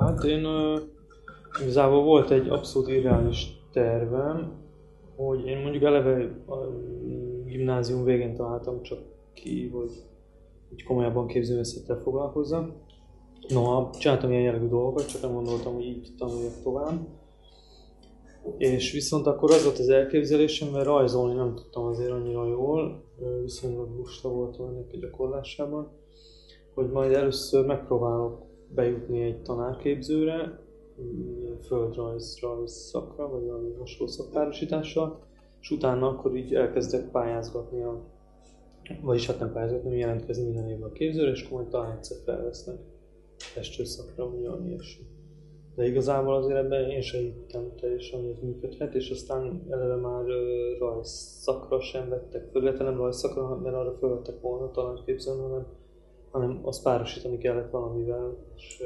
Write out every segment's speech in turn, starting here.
Hát én uh, igazából volt egy abszolút irreális tervem, hogy én mondjuk eleve a gimnázium végén találtam csak ki, hogy úgy komolyabban képzőművészettel foglalkozzam. Noha csináltam ilyen jellegű dolgokat, csak nem gondoltam, hogy így tanuljak tovább. És viszont akkor az volt az elképzelésem, mert rajzolni nem tudtam azért annyira jól, viszonylag lusta voltam ennek a gyakorlásában, hogy majd először megpróbálok bejutni egy tanárképzőre, földrajz rajz szakra, vagy valami hasonló szakkárosítással, és utána akkor így elkezdek pályázgatni a vagyis hát nem pályázgatni, jelentkezni minden évben a képzőre, és akkor majd talán egyszer felvesznek testőszakra, vagy valami ilyesmi. De igazából azért ebben én sem hittem teljesen, hogy ez működhet, és aztán eleve már rajz szakra sem vettek föl, nem szakra, mert arra fölvettek volna talán képzelni, hanem, hanem azt párosítani kellett valamivel, és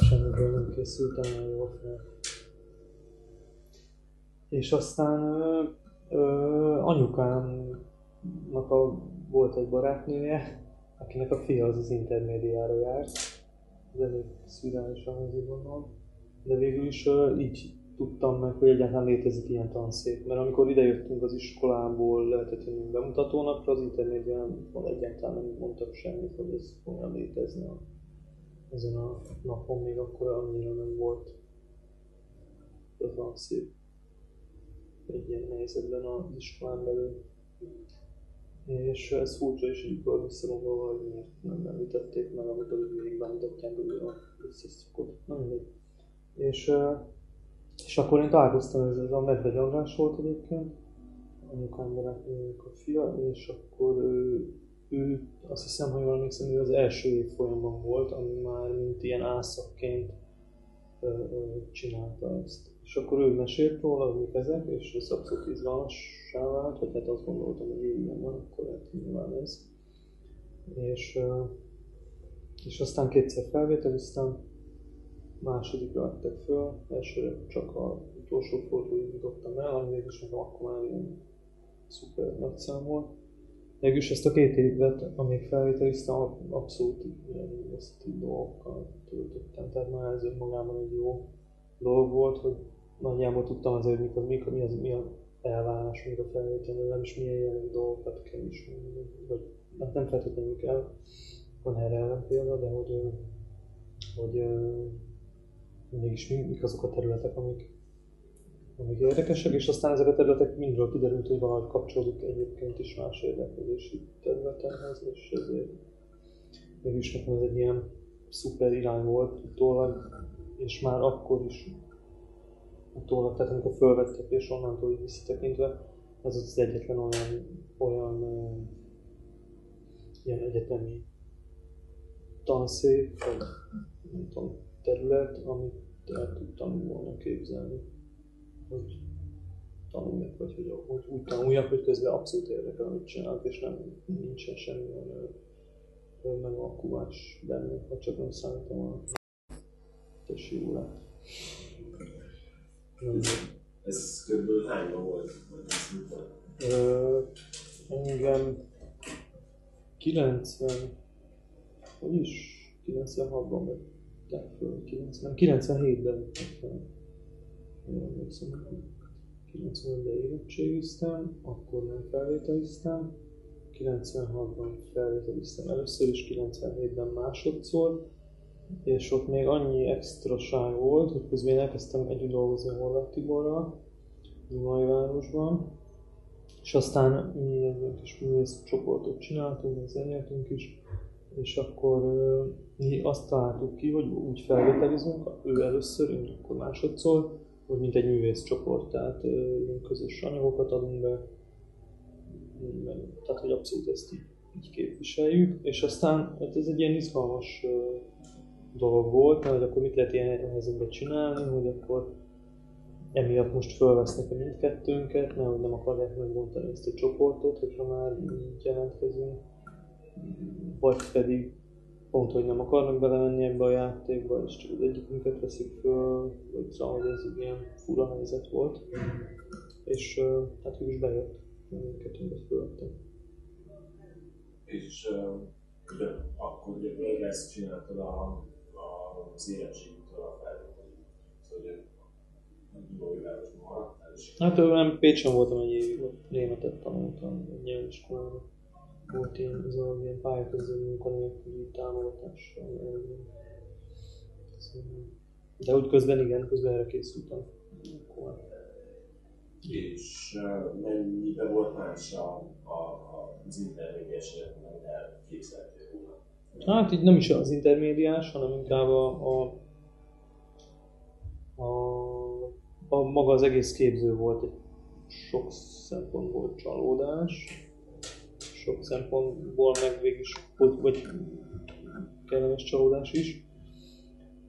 semmiből nem készült el jól fel. És aztán ö, ö, anyukámnak a, volt egy barátnője, akinek a fia az az intermédiára járt, ez elég szürálisan azért gondolom, de végül is uh, így tudtam meg, hogy egyáltalán létezik ilyen tanszék. Mert amikor idejöttünk az iskolából, lehetett jönni bemutatónapra, az intermédián egyáltalán nem mondtak semmit, hogy ez olyan létezne ezen a napon, még akkor annyira nem volt a tanszék egy ilyen helyzetben az iskolán belül. És ez furcsa is így visszagondolva, hogy miért nem említették meg, amikor még bemutatják a összeszokott. Na mindegy. És, és akkor én találkoztam, ez, ez a Medvegy András volt egyébként, anyukám barátnőnek a fia, és akkor ő, ő, azt hiszem, hogy jól emlékszem, ő az első év folyamban volt, ami már mint ilyen ászakként csinálta ezt. És akkor ő mesélt róla, hogy ezek, és ez abszolút izgalmassá vált, hogy hát azt gondoltam, hogy ilyen van, akkor hát nyilván ez. És, és aztán kétszer felvételiztem, másodikra vettek föl, elsőre csak a utolsó fordulóig jutottam el, ami mégis nekem akkor már ilyen szuper nagy szám volt. Mégis ezt a két évet, amíg felvételiztem, abszolút ilyen investív dolgokkal töltöttem, tehát már ez önmagában egy jó dolog volt, hogy nagyjából tudtam azért, hogy mikor, mi, az, mi a elvárás, még a felvételben, és milyen jellegű dolgokat kell ismerni, vagy hát nem feltétlenül kell, van erre ellen példa, de hogy, hogy mégis mik azok a területek, amik, amik érdekesek, és aztán ezek a területek mindről kiderült, hogy valahogy kapcsolódik egyébként is más érdeklődési területenhez, és ezért mégis nekem ez egy ilyen szuper irány volt utólag, és már akkor is utólag, tehát amikor fölvettek és onnantól így visszatekintve, ez az egyetlen olyan, olyan ilyen egyetemi tanszék, vagy nem tudom, terület, amit el tudtam volna képzelni, hogy tanuljak, vagy hogy, hogy úgy tanuljak, hogy közben abszolút érdekel, amit csinálok, és nem nincsen semmilyen megalkulás benne, ha csak nem számítom a tességulát. Ez kb. hányban volt? Ö, engem 90, hogy is 96-ban vettek föl, 90, 97-ben vettek föl. Emlékszem, 90-ben érettségiztem, akkor nem felvételiztem, 96-ban felvételiztem. Először, és 97-ben másodszor, és ott még annyi extraság volt, hogy közben elkezdtem együtt dolgozni a Horváth Tiborral, városban, és aztán mi egy kis művész csoportot csináltunk, zenéltünk is, és akkor mi azt találtuk ki, hogy úgy felvételizünk, ő először, én akkor másodszor, hogy mint egy művész csoport, tehát közös anyagokat adunk be, tehát hogy abszolút ezt így, így képviseljük, és aztán hát ez egy ilyen izgalmas dolog volt, mert akkor mit lehet ilyen helyzetben csinálni, hogy akkor emiatt most fölvesznek a mindkettőnket, mert nem akarják megbontani ezt a csoportot, hogyha már így jelentkezünk, vagy pedig pont, hogy nem akarnak belemenni ebbe a játékba, és csak az egyikünket veszik föl, vagy szóval ez egy ilyen fura helyzet volt. És hát ő is bejött, mindkettőnket fölvettek. És de akkor ugye még ezt csináltad a az érettségitől a felvételig. Szóval hogy város maradtál, és Hát nem Pécsen voltam egy évig, németet tanultam, egy nyelviskolában. Volt ilyen, ez a ilyen pályaközlő munkanélküli támogatással. De úgy közben igen, közben erre készültem. Akkor és uh, mennyibe volt más a, a, az intermédiás életben, elképzeltél volna? Hát így nem is az intermédiás, hanem inkább a, a, a, a maga az egész képző volt egy sok szempontból csalódás, sok szempontból meg végig is, vagy, kellemes csalódás is,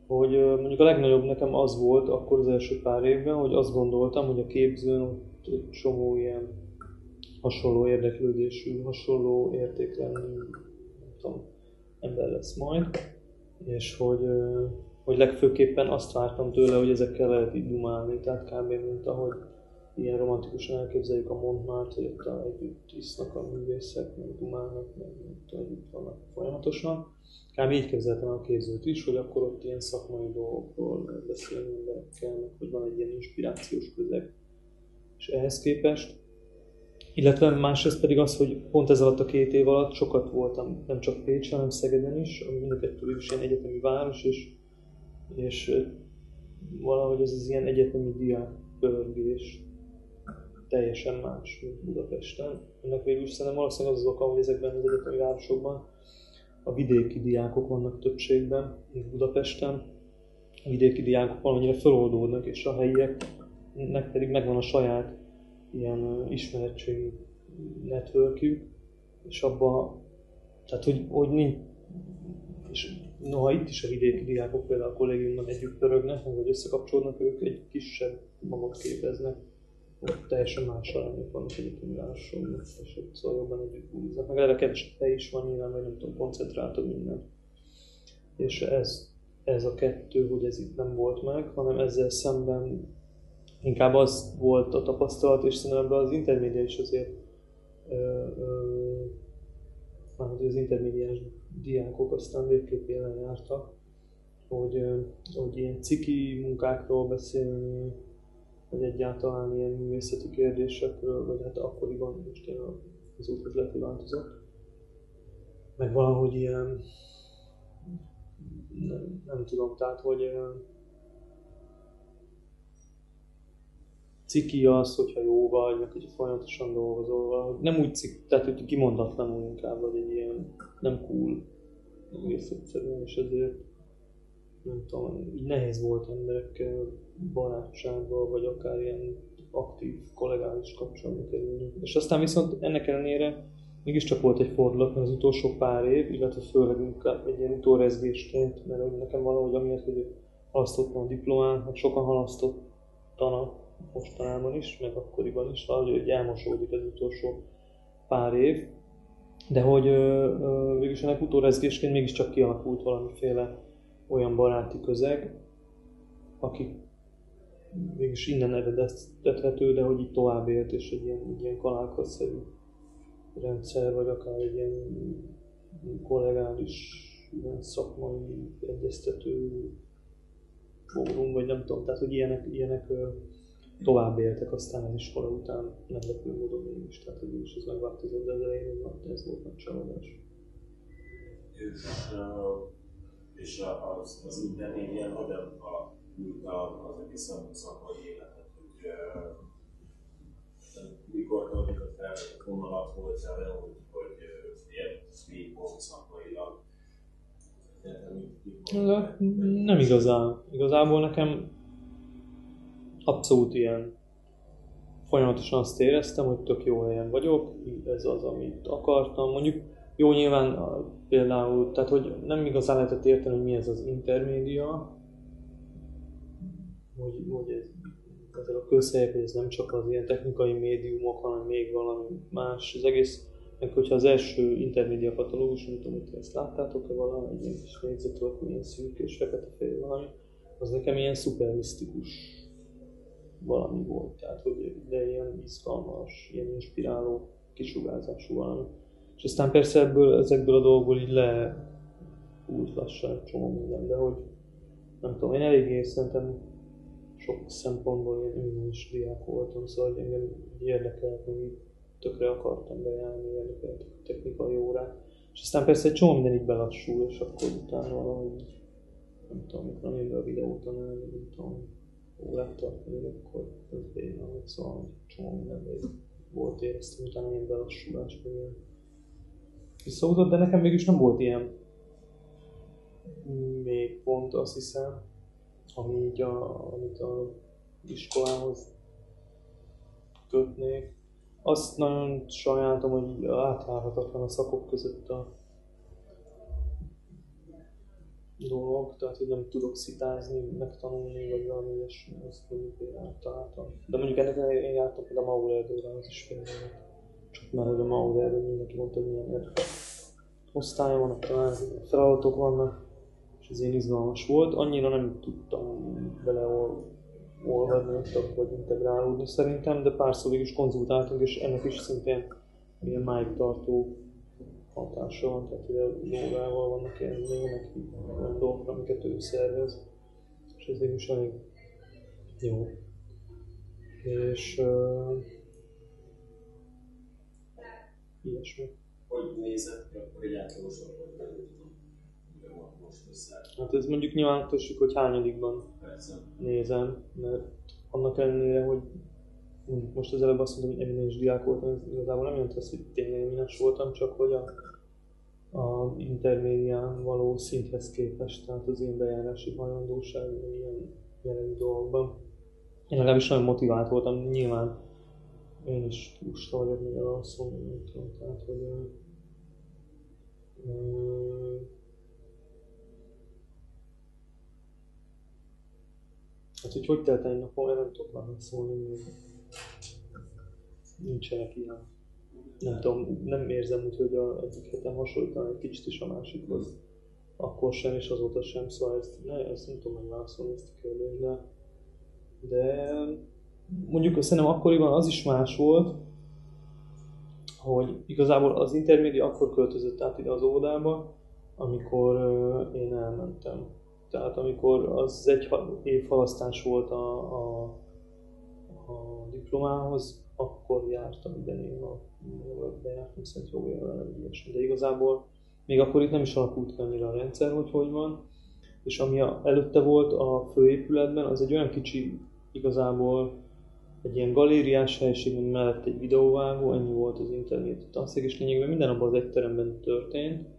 hogy mondjuk a legnagyobb nekem az volt akkor az első pár évben, hogy azt gondoltam, hogy a képzőn ott egy csomó ilyen hasonló érdeklődésű, hasonló értékrendű, nem tudom, ember lesz majd, és hogy, hogy legfőképpen azt vártam tőle, hogy ezekkel lehet így dumálni, tehát kb. mint ahogy ilyen romantikusan elképzeljük a Montmart, hogy ott együtt isznak a művészek, meg dumálnak, meg együtt vannak folyamatosan. Kb. így képzeltem el a képzőt is, hogy akkor ott ilyen szakmai dolgokról beszélni emberekkel, meg hogy van egy ilyen inspirációs közeg. És ehhez képest illetve másrészt pedig az, hogy pont ez alatt a két év alatt sokat voltam, nem csak Pécsen, hanem Szegeden is, ami mind a kettő is ilyen egyetemi város, és, és valahogy ez az ilyen egyetemi diák pörgés teljesen más, mint Budapesten. Ennek végül is szerintem valószínűleg az az oka, hogy ezekben az egyetemi városokban a vidéki diákok vannak többségben, mint Budapesten. A vidéki diákok valamelyre feloldódnak, és a helyieknek pedig megvan a saját ilyen ismeretségi networkjük, és abba, tehát hogy, hogy nincs, és noha itt is a vidéki diákok például a kollégiumban együtt pörögnek, vagy összekapcsolódnak, ők egy kisebb magot képeznek, teljesen más arányok vannak egyetemi városokban, és szóval jobban együtt búznak, meg erre kevesebb hely is van nyilván, vagy nem tudom, koncentráltabb minden. És ez, ez a kettő, hogy ez itt nem volt meg, hanem ezzel szemben inkább az volt a tapasztalat, és szerintem ebben az intermédia is azért ö, ö, az intermédiás diákok aztán végképp jelen jártak, hogy, hogy ilyen ciki munkákról beszélni, vagy egyáltalán ilyen művészeti kérdésekről, vagy hát akkoriban most azóta lehet, hogy változott. Meg valahogy ilyen, nem, nem tudom, tehát hogy ö, ciki az, hogyha jó vagy, meg hogyha folyamatosan dolgozol valahogy. Nem úgy ciki, tehát hogy kimondatlanul inkább, vagy egy ilyen nem cool egész egyszerűen, és ezért nem tudom, így nehéz volt emberekkel barátságba, vagy akár ilyen aktív, kollegális kapcsolatba kerülni. És aztán viszont ennek ellenére mégiscsak volt egy fordulat, mert az utolsó pár év, illetve főleg inkább egy ilyen utórezgésként, mert hogy nekem valahogy amiatt, hogy halasztottam a diplomán, hát sokan halasztottanak mostanában is, meg akkoriban is, valahogy hogy elmosódik az utolsó pár év, de hogy végülis ennek utórezgésként mégiscsak kialakult valamiféle olyan baráti közeg, akik végülis innen eredethető, de hogy így tovább élt, és egy ilyen, egy ilyen kanálkasszerű rendszer, vagy akár egy ilyen kollegális, ilyen szakmai egyeztető fórum, vagy nem tudom, tehát hogy ilyenek, ilyenek tovább éltek aztán az iskola után meglepő módon mégis, tehát hogy is ez megváltozott, de az elején ez, volt nagy csalódás. És, és a- az, az intermédián hogyan alakult a- az egész szakmai életet, hogy mikor töltött fel a vonalat, volt el, hogy, hogy ilyen végpont szakmailag. nem igazán. Igazából nekem abszolút ilyen folyamatosan azt éreztem, hogy tök jó helyen vagyok, ez az, amit akartam. Mondjuk jó nyilván például, tehát hogy nem igazán lehetett érteni, hogy mi ez az intermédia, hogy, hogy ez, ezek a közhelyek, hogy ez nem csak az ilyen technikai médiumok, hanem még valami más. Az egész, meg hogyha az első intermédia katalógus, nem tudom, hogy ezt láttátok-e valami, egy ilyen kis négyzet volt, ilyen szürk és fekete-fehér valami, az nekem ilyen szuper misztikus valami volt, tehát hogy de ilyen izgalmas, ilyen inspiráló kisugárzású valami. És aztán persze ebből, ezekből a dolgokból így le lassan egy csomó minden, de hogy nem tudom, én eléggé szerintem sok szempontból ilyen immunis diák voltam, szóval hogy engem érdekelt, így tökre akartam bejárni, érdekelt a technikai órák. És aztán persze egy csomó minden így belassul, és akkor utána valahogy, nem tudom, amikor nem be a videót tanulni, nem tudom, órát tartani, akkor ez béna, szóval csomó minden volt éreztem, utána ilyen belassulás, meg ilyen visszautott, de nekem mégis nem volt ilyen még pont, azt hiszem, ami így a, amit a iskolához kötnék. Azt nagyon sajnáltam, hogy átláthatatlan a szakok között a dolog, tehát hogy nem tudok szitázni, megtanulni, vagy valami ilyesmi, azt mondjuk én találtam. De mondjuk ennek én jártam például a Maurer az is félre. Csak már hogy a Maurer mindenki mondta, hogy milyen érdekes osztály van, talán feladatok vannak, és ez ilyen izgalmas volt. Annyira nem tudtam bele olvadni, vagy integrálódni szerintem, de párszor is konzultáltunk, és ennek is szintén ilyen máig tartó hatása van, tehát ugye jogával vannak némek, olyan dolgok, amiket ő szervez, és ez is elég jó. És uh, ilyesmi. Hogy nézett ki akkor egy átlagos össze? Hát ez mondjuk nyilván tussuk, hogy hányadikban nézem, mert annak ellenére, hogy most az előbb azt mondtam, hogy eminens diák voltam, ez igazából nem jelent azt, hogy tényleg eminens voltam, csak hogy a, a intermédián való szinthez képest, tehát az én bejárási hajlandóság, ilyen jellegű dolgokban. Én legalábbis nagyon motivált voltam, nyilván én is lusta vagyok, még alszom, nem tehát hogy Hát, hogy hogy telt egy napom, nem tudok már szólni, még nincsenek ilyen. Nem tudom, nem érzem úgy, hogy a egyik héten hasonlítan egy kicsit is a másikhoz. Akkor sem, és azóta sem, szóval ezt, ne, ezt nem tudom megválaszolni ezt a kérdést, de, de mondjuk szerintem akkoriban az is más volt, hogy igazából az intermédia akkor költözött át ide az óvodába, amikor én elmentem tehát amikor az egy év halasztás volt a, a, a diplomához, akkor jártam ide én a bejártam szent jogára, nem ilyesmi. De igazából még akkor itt nem is alakult ki annyira a rendszer, hogy hogy van. És ami a, előtte volt a főépületben, az egy olyan kicsi igazából egy ilyen galériás helység, mellett egy videóvágó, ennyi volt az internet tanszék, és lényegében minden abban az egy teremben történt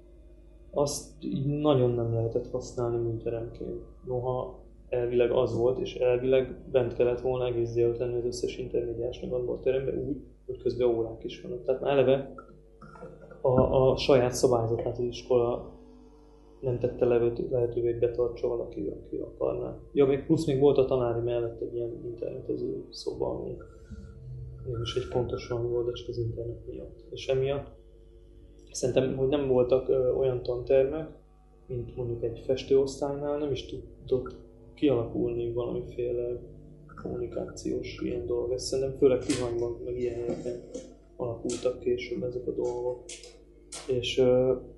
azt így nagyon nem lehetett használni műteremként. Noha elvileg az volt, és elvileg bent kellett volna egész délután az összes intermédiásnak a teremben úgy, hogy közben órák is vannak. Tehát már eleve a, a saját szabályzatát az iskola nem tette lehetővé, hogy betartsa valaki, aki akarná. Ja, még plusz még volt a tanári mellett egy ilyen internetező szoba, ami is egy pontosan volt az internet miatt. És emiatt Szerintem, hogy nem voltak ö, olyan tantermek, mint mondjuk egy festőosztálynál, nem is tudott kialakulni valamiféle kommunikációs ilyen dolog. Ez szerintem főleg Tihanyban, meg ilyen helyeken alakultak később ezek a dolgok. És,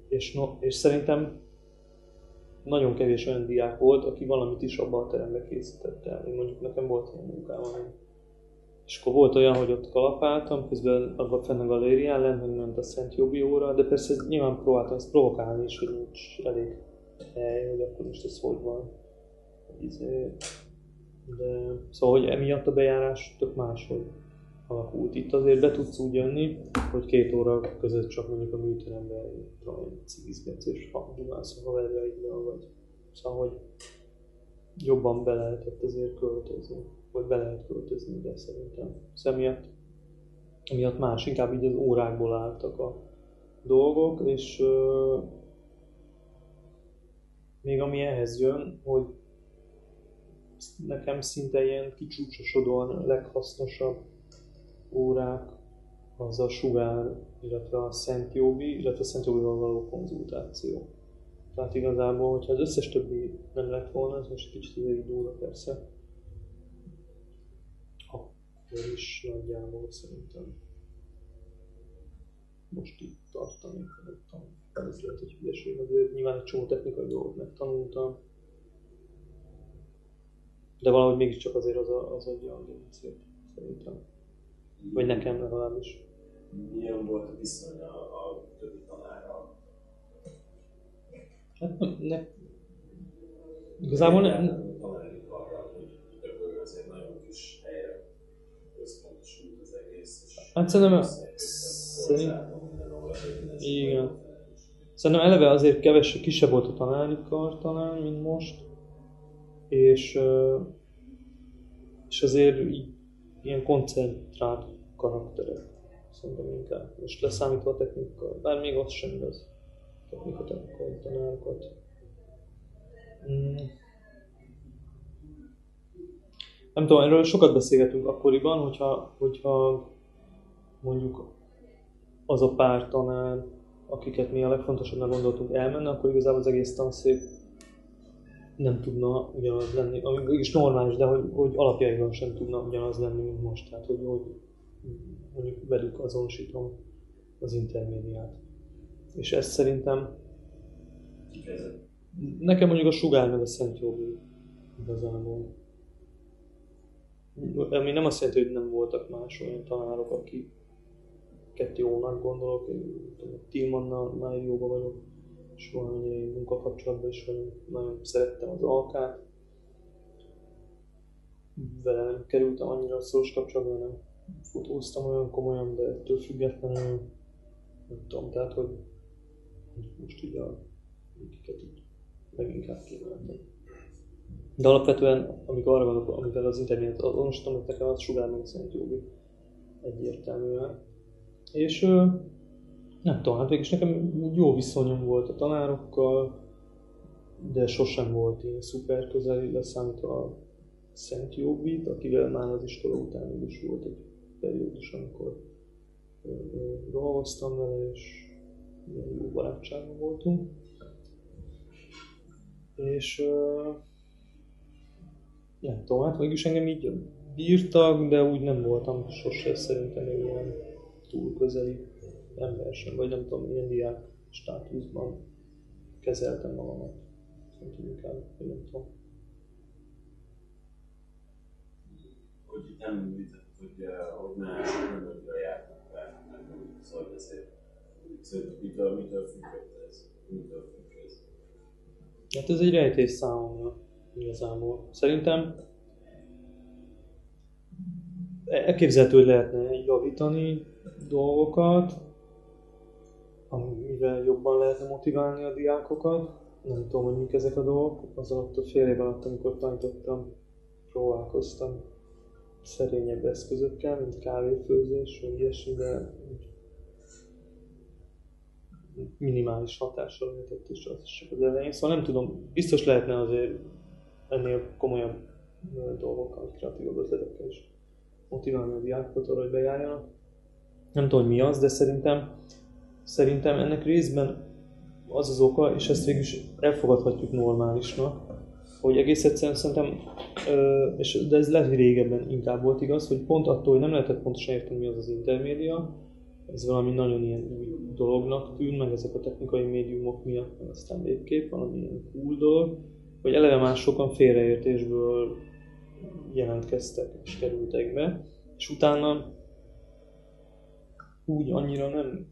és, no, és szerintem nagyon kevés olyan diák volt, aki valamit is abban a teremben készítette el. mondjuk nekem volt ilyen munkám, és akkor volt olyan, hogy ott kalapáltam, közben abban fenn a galérián lent, hogy ment a Szent Jogi óra, de persze nyilván próbáltam ezt provokálni is, hogy nincs elég hely, hogy akkor most ez hogy van. Izé, de, szóval, hogy emiatt a bejárás tök máshogy alakult. Itt azért be tudsz úgy jönni, hogy két óra között csak mondjuk a műteremben cigizgetsz és dumálsz a haverjaiddal, vagy szóval, hogy jobban be lehetett azért költözni hogy be lehet költözni ide szerintem. Személyet, emiatt más, inkább így az órákból álltak a dolgok, és uh, még ami ehhez jön, hogy nekem szinte ilyen kicsúcsosodóan leghasznosabb órák az a sugár, illetve a Szent Jogi, illetve a Szent Jogival való konzultáció. Tehát igazából, hogyha az összes többi nem lett volna, ez most kicsit egy durva persze, akkor is nagyjából szerintem most itt tartani, nem tudom, ez lehet, hogy hülyeség, azért nyilván egy csomó technikai dolgot megtanultam, De valahogy mégiscsak azért az, a, az adja a demenciát, szerintem. Vagy nekem legalábbis. Milyen volt a viszony a, a többi tanárral? Hát nem, ne, igazából ne, Tanári arra, hogy ebből azért nagyon kis helyre összpontosult az egész. És Hát szerintem- szerint... Igen. Szerintem eleve azért keves, kisebb volt a tanári kar talán, mint most. És, és azért így, ilyen koncentrált karakterek. Szerintem inkább. Most leszámítva a technika, bár még az sem igaz. Technika tanárokat. Mm. Nem tudom, erről sokat beszélgetünk akkoriban, hogyha, hogyha mondjuk az a pár tanár, akiket mi a legfontosabbnak gondoltunk elmenne, akkor igazából az egész tanszék nem tudna ugyanaz lenni, ami mégis normális, de hogy, hogy alapjaiban sem tudna ugyanaz lenni, mint most. Tehát, hogy, hogy mondjuk velük azonosítom az intermédiát. És ez szerintem. Nekem mondjuk a Sugár meg a Szent Jogi igazából. Ami nem azt jelenti, hogy nem voltak más olyan tanárok, akik kettő jónak gondolok, Tilmannal már jóban vagyok, és valamilyen munkakapcsolatban is vagyunk, nagyon szerettem az alkát. Vele nem kerültem annyira szoros kapcsolatba, nem fotóztam olyan komolyan, de ettől függetlenül nem tudom, tehát hogy most így a akiket így leginkább kiemeltem. De alapvetően, amikor arra gondolok, amivel az internet azonosítom, hogy nekem az sugár meg a Szent Jógi egyértelműen. És nem tudom, hát végülis nekem jó viszonyom volt a tanárokkal, de sosem volt ilyen szuper közeli, leszámítva a Szent Jogit, akivel már az iskola után is volt egy periódus, amikor dolgoztam vele, és ilyen jó barátságban voltunk. És nem tudom, hát mégis engem így bírtak, de úgy nem voltam sose szerintem ilyen túl közeli ember sem, vagy nem tudom, ilyen diák státuszban kezeltem magamat. Szerintem inkább, vagy nem tudom. Hogy itt nem említett, hogy, eh, hogy más önökre jártak be, szóval ezért Szerinted mitől, mitől függött ez? Mitől függ ez? Hát ez egy rejtés számomra igazából. Szerintem elképzelhető, hogy lehetne javítani dolgokat, amivel jobban lehetne motiválni a diákokat. Nem tudom, hogy mik ezek a dolgok. Az alatt a fél év alatt, amikor tanítottam, próbálkoztam szerényebb eszközökkel, mint kávéfőzés, vagy ilyesmi, de minimális hatással lehetett is az csak az elején. Szóval nem tudom, biztos lehetne azért ennél komolyabb dolgokkal, kreatívabb ötletekkel is motiválni a diákokat arra, hogy bejárjanak. Nem tudom, hogy mi az, de szerintem, szerintem ennek részben az az oka, és ezt végül is elfogadhatjuk normálisnak, hogy egész egyszerűen szerintem, és, de ez lehet, hogy régebben inkább volt igaz, hogy pont attól, hogy nem lehetett pontosan érteni, mi az az intermédia, ez valami nagyon ilyen dolognak tűn, meg ezek a technikai médiumok miatt, meg aztán végképp valami ilyen cool dolog, hogy eleve már sokan félreértésből jelentkeztek és kerültek be, és utána úgy annyira nem,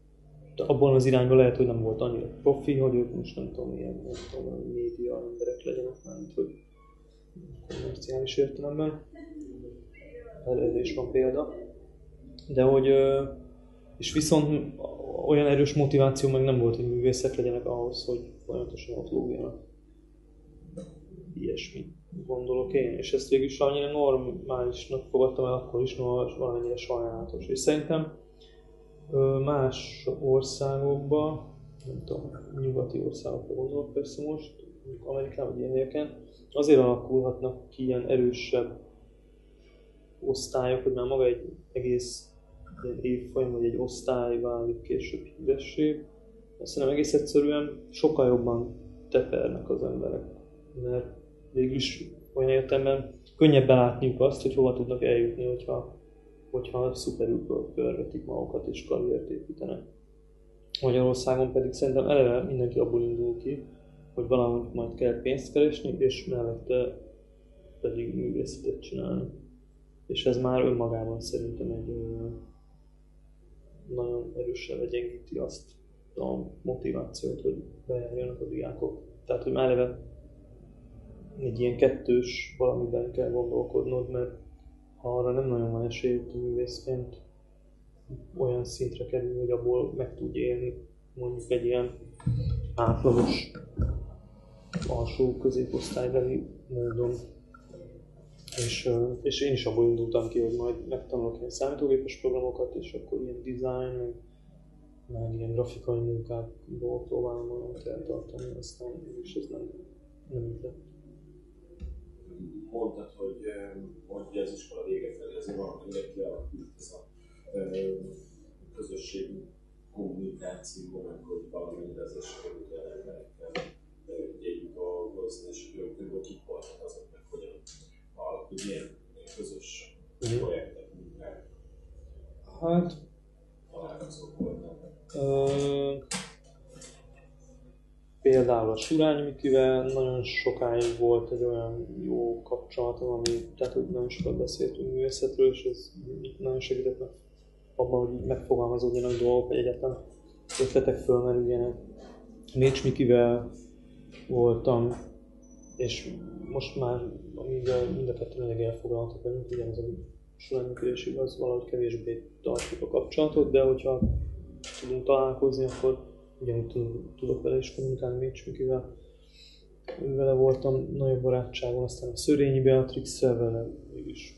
abban az irányban lehet, hogy nem volt annyira profi, hogy ők most nem tudom, ilyen nem tudom, média emberek legyenek, mert hogy kommerciális értelemben. Erre is van példa. De hogy és viszont olyan erős motiváció meg nem volt, hogy művészek legyenek ahhoz, hogy folyamatosan ott lógjanak. Ilyesmi gondolok én, és ezt végül is annyira normálisnak fogadtam el akkor is, no, valamennyire sajnálatos. És szerintem más országokban, nem tudom, nyugati országokra gondolok persze most, mondjuk Amerikában vagy ilyen azért alakulhatnak ki ilyen erősebb osztályok, hogy már maga egy egész egy évfolyam, vagy egy osztály válik később híressé. Szerintem egész egyszerűen sokkal jobban tepernek az emberek. Mert végülis olyan értelemben könnyebb belátniuk azt, hogy hova tudnak eljutni, hogyha, hogyha szuperül pörgetik magukat és karriert építenek. Magyarországon pedig szerintem eleve mindenki abból indul ki, hogy valahogy majd kell pénzt keresni, és mellette pedig művészetet csinálni. És ez már önmagában szerintem egy nagyon erősen legyengíti azt a motivációt, hogy bejárjanak a diákok. Tehát, hogy eleve egy ilyen kettős valamiben kell gondolkodnod, mert arra nem nagyon van esély, hogy művészként olyan szintre kerül, hogy abból meg tud élni mondjuk egy ilyen átlagos alsó középosztálybeli módon. És, és én is abból indultam ki, hogy majd megtanulok ilyen számítógépes programokat, és akkor ilyen design, meg, meg ilyen grafikai munkákból próbálom magam eltartani, aztán és ez nem, nem így lett. Mondtad, hogy, hogy az iskola vége felé azért van, hogy kialakult ez a közösségi kommunikáció, meg hogy valamennyire az sikerült emberekkel együtt dolgozni, és hogy kik voltak azok, meg hogyan alakult, milyen közös mhm. projektek, munkák. Hát, találkozók voltak. Például a Surány Mikivel nagyon sokáig volt egy olyan jó kapcsolatom, ami, tehát hogy nagyon sokat beszéltünk művészetről, és ez nagyon segített meg abban, hogy megfogalmazódjanak dolgok, vagy egyáltalán ötletek fölmerüljenek. Mécs Mikivel voltam, és most már, amivel mind a kettőn elég elfoglaltak vagyunk, ugyanaz a során igaz, valahogy kevésbé tartjuk a kapcsolatot, de hogyha tudunk találkozni, akkor ugyanúgy tudok vele is kommunikálni Mécs Mikivel. Vele voltam nagyobb barátságon, aztán a Szörényi beatrix vele mégis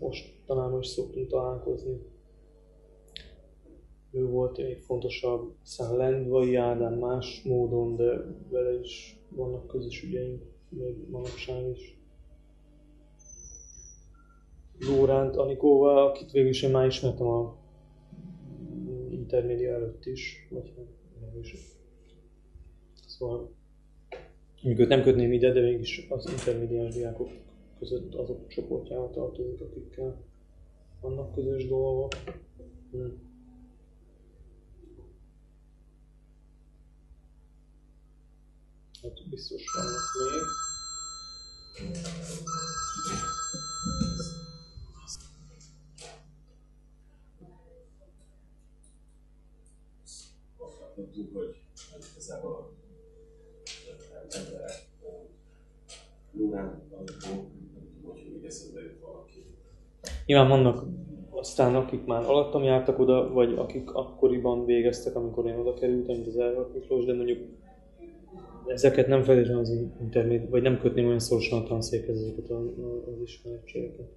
most talán is szoktunk találkozni ő volt még fontosabb, aztán Lendvai Ádám más módon, de vele is vannak közös ügyeink, még manapság is. Lóránt Anikóval, akit végül is én már ismertem a intermédia előtt is, vagy nem is. Szóval, mondjuk nem kötném ide, de mégis az intermédiás diákok között azok csoportjába tartozik, akikkel vannak közös dolgok. Hmm. Hát biztos vannak még. Nyilván vannak aztán akik már alattam jártak oda, vagy akik akkoriban végeztek, amikor én oda kerültem, mint az Miklós, de mondjuk ezeket nem feltétlenül az internet, vagy nem kötném olyan szorosan a tanszékhez ezeket az ismerettségeket.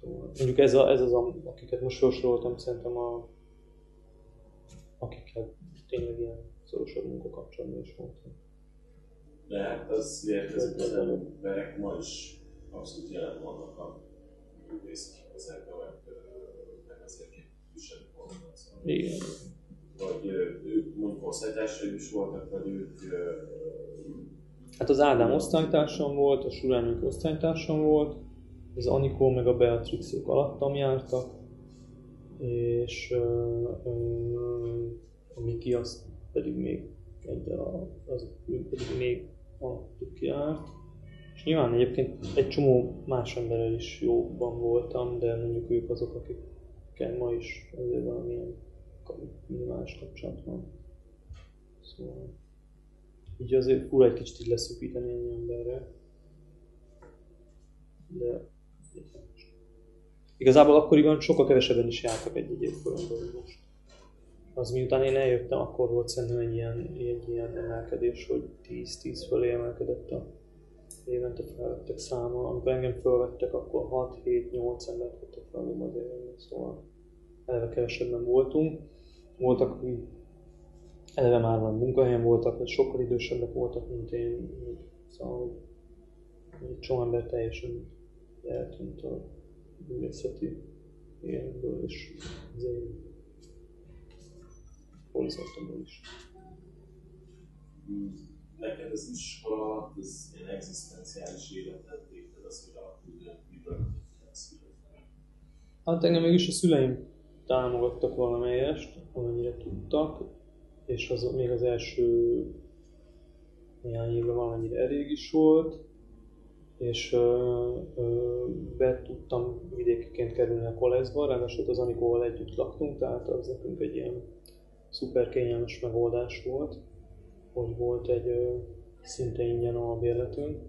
Szóval mondjuk ez, a, ez az, akiket most sorsoltam, szerintem a, akikkel tényleg ilyen szorosabb munkakapcsolatban is voltam. De hát az ezek az emberek ma is abszolút jelen vannak a ezért magukat. Igen vagy ők mondjuk osztálytársai is voltak, ők... Hát az Ádám osztálytársam volt, a Surányok osztálytársam volt, az Anikó meg a Beatrix ők alattam jártak, és a Miki az pedig még egy, az pedig még alattuk járt. És nyilván egyébként egy csomó más emberrel is jóban voltam, de mondjuk ők azok, akikkel ma is azért valamilyen minimális kapcsolat van. Szóval így azért fura egy kicsit így leszűkíteni ennyi emberre. De igazából akkoriban sokkal kevesebben is jártak egy-egy évfolyamban, most. Az miután én eljöttem, akkor volt szerintem egy ilyen, egy ilyen emelkedés, hogy 10-10 fölé emelkedett a évente felvettek száma. Amikor engem felvettek, akkor 6-7-8 embert vettek fel az évben, szóval eleve kevesebben voltunk voltak, akik eleve már van munkahelyen voltak, vagy sokkal idősebbek voltak, mint én. Szóval egy csomó ember teljesen eltűnt a művészeti élményből, és az én horizontomból is. Neked az iskola alatt az ilyen egzisztenciális életet végted, az, hogy alakult, miből Hát engem mégis a szüleim támogattak valamelyest, amennyire tudtak, és az még az első néhány évben valamennyire elég is volt. és ö, ö, be tudtam vidékiként kerülni a koleszba, ráadásul az Anikóval együtt laktunk, tehát az nekünk egy ilyen szuper kényelmes megoldás volt, hogy volt egy szinte ingyen a bérletünk,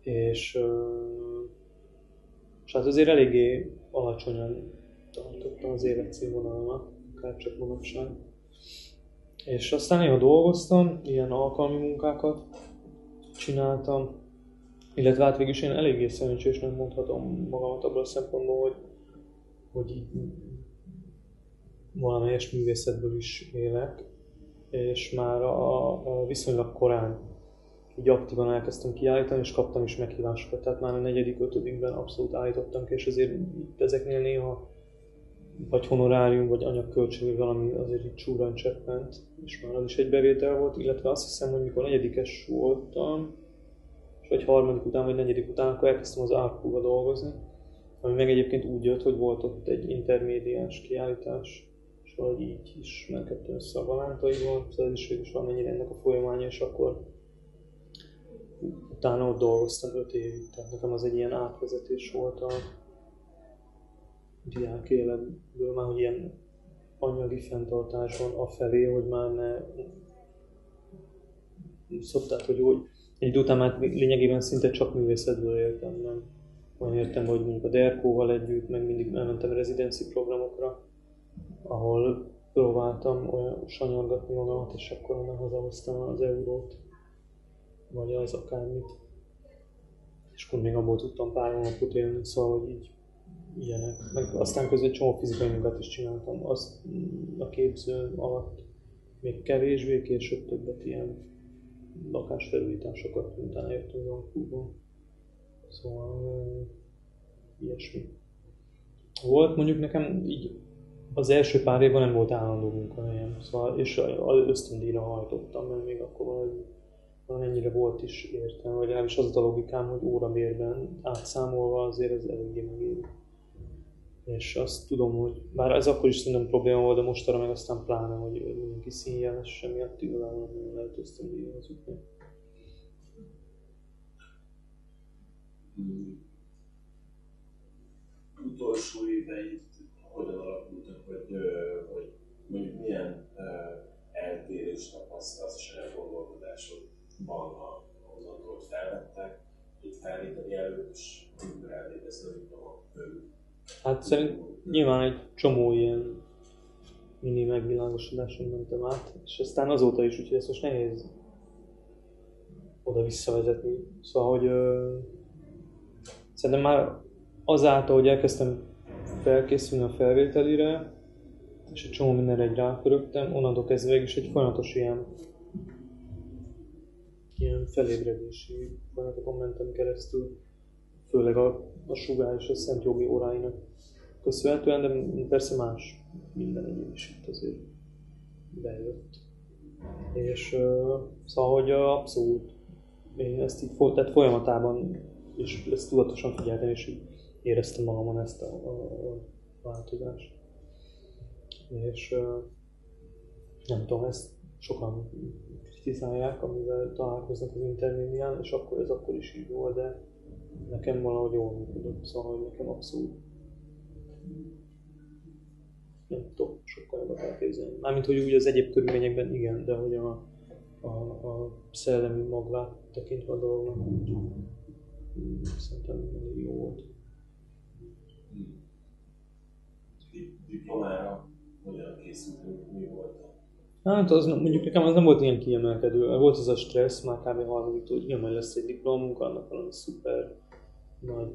és, és hát azért eléggé alacsonyan tartottam az életszínvonalamat, akár csak manapság. És aztán néha dolgoztam, ilyen alkalmi munkákat csináltam, illetve hát végül is én eléggé szerencsésnek mondhatom magamat abban a szempontból, hogy, hogy így valamelyes művészetből is élek, és már a, a viszonylag korán így aktívan elkezdtem kiállítani, és kaptam is meghívásokat. Tehát már a negyedik, ötödikben abszolút állítottam ki, és azért itt ezeknél néha vagy honorárium, vagy anyagköltség, vagy valami azért itt csúran cseppent, és már az is egy bevétel volt, illetve azt hiszem, hogy mikor negyedikes voltam, és vagy harmadik után, vagy negyedik után, akkor elkezdtem az árpúba dolgozni, ami meg egyébként úgy jött, hogy volt ott egy intermédiás kiállítás, valahogy így ismerkedtem össze a balántaival, szóval is is valamennyire ennek a folyamánya, és akkor utána ott dolgoztam öt évig, tehát nekem az egy ilyen átvezetés volt a diák életből, már hogy ilyen anyagi fenntartás van afelé, hogy már ne szokták, hogy úgy egy után már lényegében szinte csak művészetből éltem, nem? Olyan értem, hogy mondjuk a Derkóval együtt, meg mindig elmentem rezidenci programokra, ahol próbáltam olyan sanyargatni magamat, és akkor onnan hazahoztam az eurót, vagy az akármit. És akkor még abból tudtam pár hónapot élni, szóval, hogy így ilyenek. Meg aztán közben csomó fizikai munkát is csináltam. Azt a képző alatt még kevésbé, később többet ilyen lakásfelújításokat, utána jöttünk a klubban. Szóval ilyesmi. Volt mondjuk nekem így az első pár évben nem volt állandó munkahelyem, szóval, és ösztöndíjra hajtottam, mert még akkor valahogy valamennyire volt is értelme, vagy legalábbis az a logikám, hogy órabérben átszámolva azért ez eléggé megéri és azt tudom, hogy bár ez akkor is szerintem probléma volt, de mostanra meg aztán pláne, hogy mindenki színjeles miatt igazából nem lehet jutni. Hmm. Utolsó éveid hogyan alakultak, hogy, hogy mondjuk milyen eltérés tapasztalsz és elgondolkodásod van azon, hogy felvettek, itt felvételi előtt, és amikor elvégezted a diploma Hát szerint nyilván egy csomó ilyen mini megvilágosodáson mentem át, és aztán azóta is, úgyhogy ezt most nehéz oda visszavezetni. Szóval, hogy ö, szerintem már azáltal, hogy elkezdtem felkészülni a felvételire, és egy csomó mindenre egy rápörögtem, onnantól kezdve is egy folyamatos ilyen ilyen felébredési folyamatokon mentem keresztül, főleg a, a sugár és a Szent Jogi óráinak köszönhetően, de persze más minden egyéb is itt azért bejött. És uh, szóval, hogy abszolút én ezt így tehát folyamatában, és ezt tudatosan figyeltem, és éreztem magamon ezt a, a, a változást. És nem tudom, ezt sokan kritizálják, amivel találkoznak az intermédián, és akkor ez akkor is így volt, de nekem valahogy jól működött, szóval hogy nekem abszolút nem tudom, sokkal jobban elképzelni. Mármint, hogy úgy az egyéb körülményekben igen, de hogy a, a, a szellemi magvát tekintve a dolognak szerintem mindig jó volt. Diplomára hogyan készültünk, mi volt Hát az, mondjuk nekem az nem volt ilyen kiemelkedő. Volt az a stressz, már kb. harmadik, hogy igen, majd lesz egy diplomunk, annak valami szuper nagy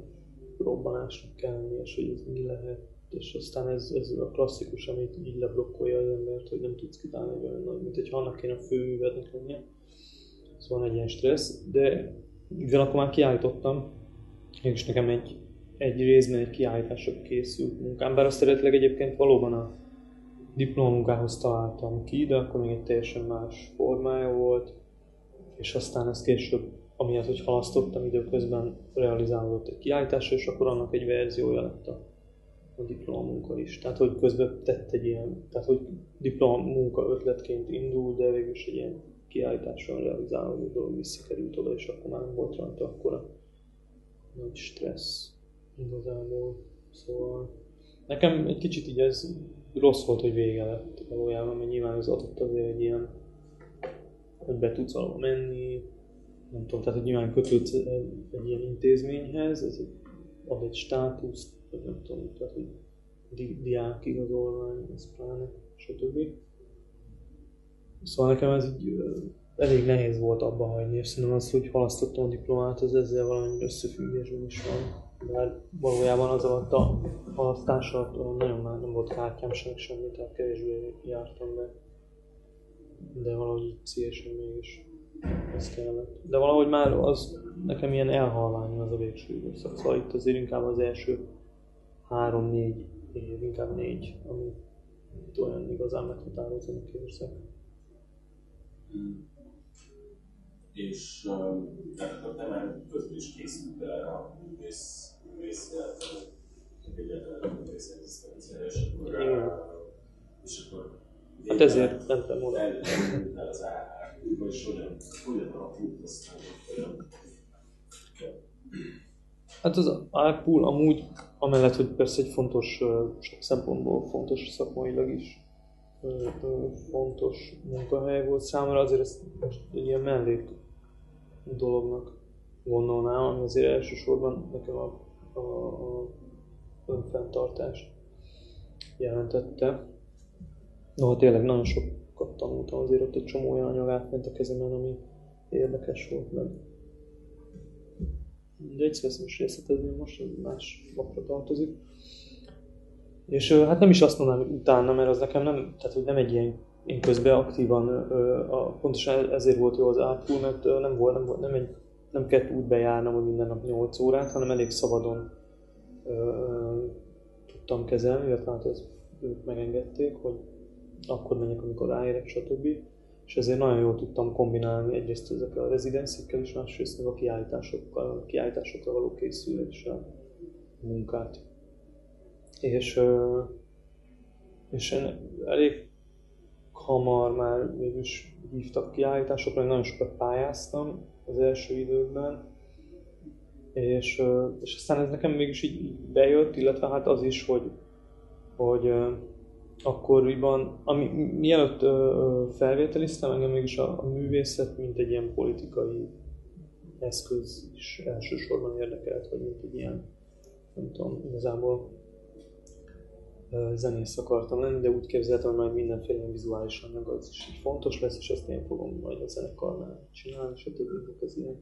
robbanásnak kell lenni, és hogy ez mi lehet. És aztán ez, ez a klasszikus, amit így leblokkolja az embert, hogy nem tudsz kitálni egy olyan nagy, mint hogy annak kéne a főművednek lennie. Szóval egy ilyen stressz, de mivel akkor már kiállítottam, és nekem egy, egy részben egy kiállítások készült munkám, bár azt eredetileg egyébként valóban a diplomunkához találtam ki, de akkor még egy teljesen más formája volt, és aztán ezt később amiatt, hogy halasztottam időközben, realizálódott egy kiállítás, és akkor annak egy verziója lett a, a diplomamunka is. Tehát, hogy közben tett egy ilyen, tehát, hogy diplomamunka ötletként indul, de végül is egy ilyen kiállításon realizálódó dolog visszakerült oda, és akkor már nem volt rajta akkor a nagy stressz igazából. Szóval nekem egy kicsit így ez rossz volt, hogy vége lett valójában, mert nyilván ez adott azért egy ilyen, hogy be tudsz valahol menni, nem tudom, tehát hogy nyilván kötődsz egy ilyen intézményhez, ez ad egy státuszt, vagy nem tudom, tehát hogy di- diák igazolvány, ez pláne, stb. Szóval nekem ez így elég nehéz volt abba hagyni, és szerintem az, hogy halasztottam a diplomát, az ezzel valami összefüggésben is van. Bár valójában az alatt a halasztás alatt nagyon már nem volt kártyám sem, semmi, tehát kevésbé jártam be. De valahogy így szívesen mégis ez kellett. De valahogy már az nekem ilyen elhalvány az a végső időszak. Szóval itt azért inkább az első három-négy év, inkább négy, ami itt olyan igazán meghatározónak érzek. Hmm. És um, akkor te már közben is készült erre a művészet, egyetlen művész egzisztenciára, és Hát ezért mentem oda. El az árkúba, és hogyan, hogyan alakult Hát az Árpúl amúgy, amellett, hogy persze egy fontos, sok szempontból fontos szakmailag is fontos munkahely volt számomra, azért ezt most egy ilyen mellék dolognak gondolnám, ami azért elsősorban nekem a, a, a önfenntartást jelentette. No, tényleg nagyon sokat tanultam, azért ott egy csomó olyan anyag átment a kezemen, ami érdekes volt meg. De egy most részletezni, most más lapra tartozik. És hát nem is azt mondanám, utána, mert az nekem nem, tehát hogy nem egy ilyen, én közben aktívan, pontosan ezért volt jó az átfúr, mert nem volt, nem, volt, nem, egy, nem kellett úgy bejárnom, hogy minden nap 8 órát, hanem elég szabadon ö, tudtam kezelni, illetve hát ezt ők megengedték, hogy akkor menjek, amikor ráérek, stb. És ezért nagyon jól tudtam kombinálni egyrészt ezekkel a rezidenszekkel, és másrészt meg a kiállításokkal, a kiállításokra való készüléssel munkát. És, ö, és én elég hamar már mégis hívtak kiállításokra, nagyon sokat pályáztam az első időkben, és, és aztán ez nekem mégis így bejött, illetve hát az is, hogy, hogy akkoriban, ami, mielőtt felvételiztem, engem mégis a, a művészet, mint egy ilyen politikai eszköz is elsősorban érdekelt, vagy mint egy ilyen, nem tudom, igazából zenész akartam lenni, de úgy képzeltem, hogy majd mindenféle vizuális anyag az is így fontos lesz, és ezt én fogom majd a zenekarnál csinálni, többi az ilyen